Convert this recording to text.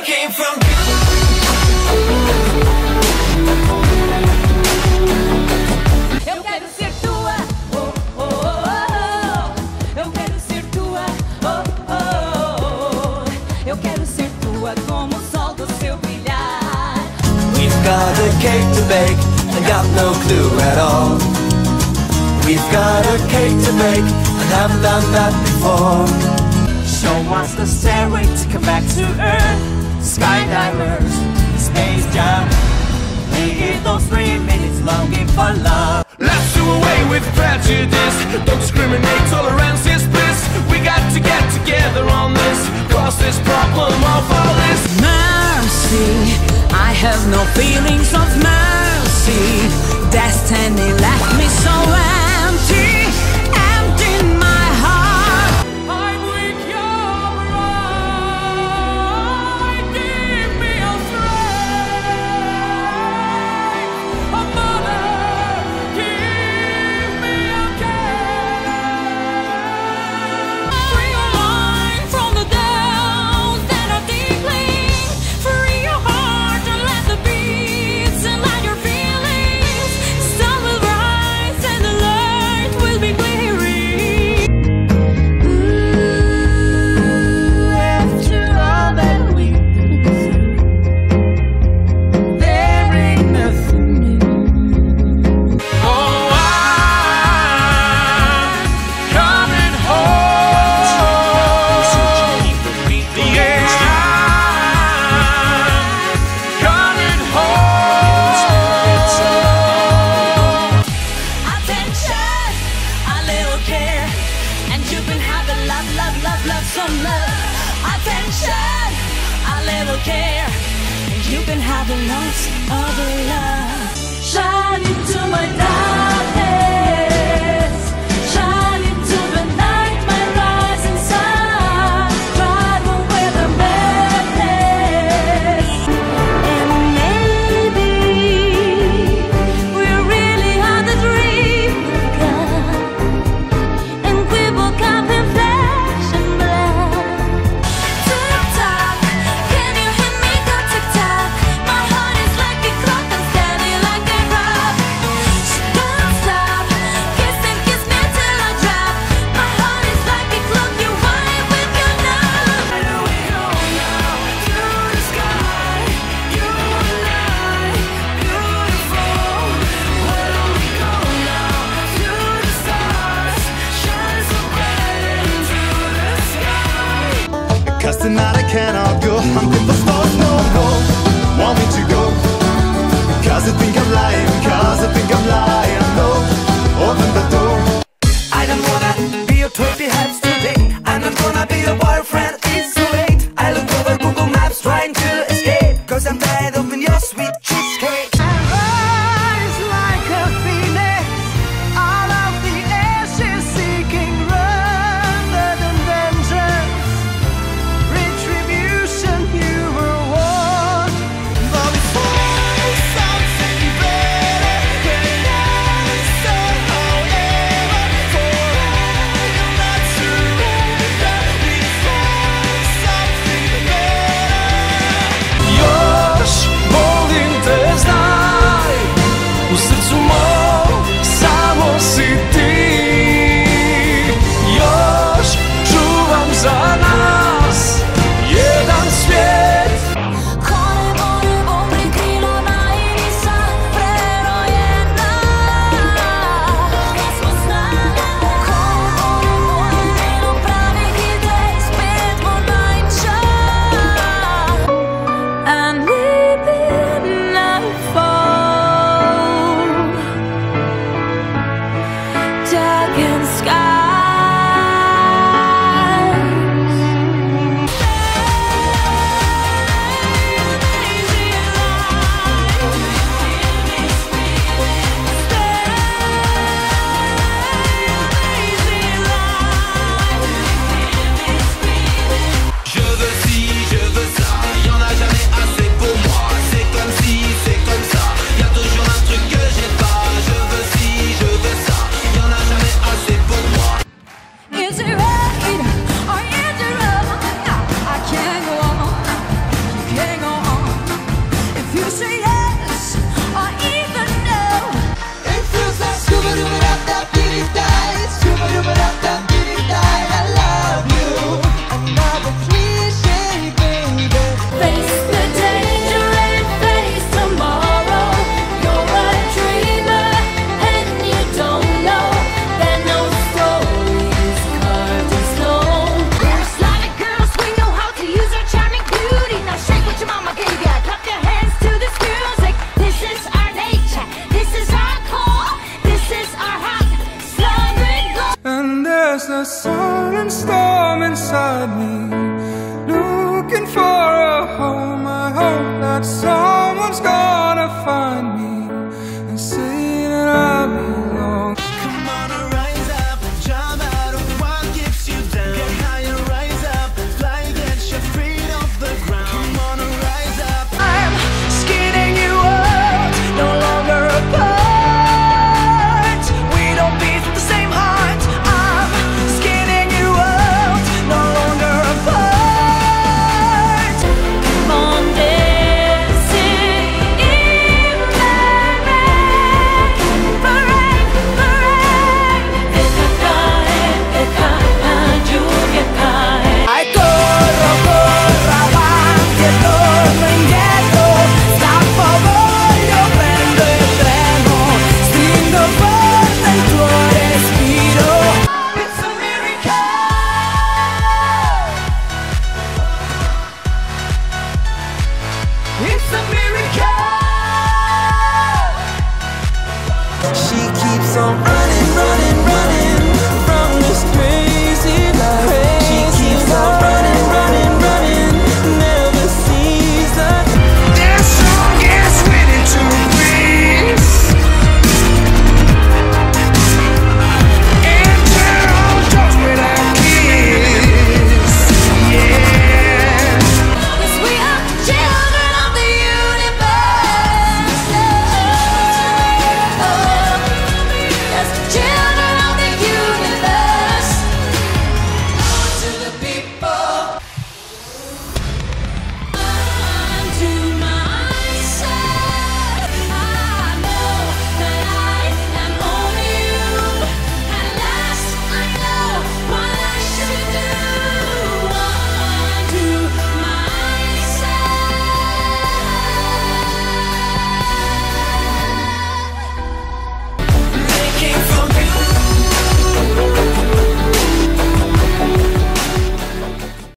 we came from. Eu quero ser tua, oh, oh, oh. Eu quero ser tua, oh, oh, oh. Eu quero ser tua como o sol do seu brilhar. We've got a cake to bake and got no clue at all. We've got a cake to bake and haven't done that before. Show us the stairway to come back to Earth. Skydivers, space jam. We get those three minutes longing for love. Let's do away with prejudice. Don't discriminate, tolerance is bliss. We got to get together on this. Cause this problem of all this. Mercy, I have no feelings of mercy. Destiny little care, and you can have a lots of love. Shine into my darkness, Cause tonight I cannot go hunting for stars no more. Want me to go? Cause I think I'm lying, cause I think I'm lying. No, open the door. I don't wanna be your trophy hats today. I'm not gonna be